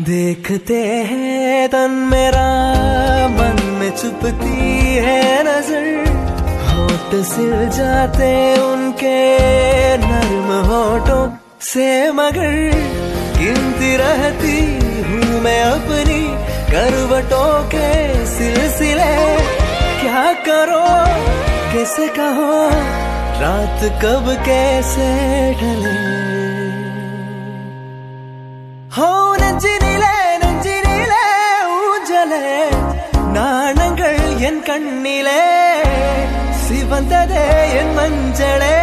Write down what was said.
देखते हैं तन मेरा, मन में चुपती है नज़र। होठ सिल जाते उनके नर्म होठों से मगर। गिनती रहती हूँ मैं अपनी करवटों के सिलसिले। क्या करो, कैसे कहो, रात कब कैसे ढले? ഹോ நெஞ்சினிலே நெஞ்சினிலே ஊஞ்சலே நாணங்கள் என் கண்ணிலே சிவந்ததே என் மஞ்சளே.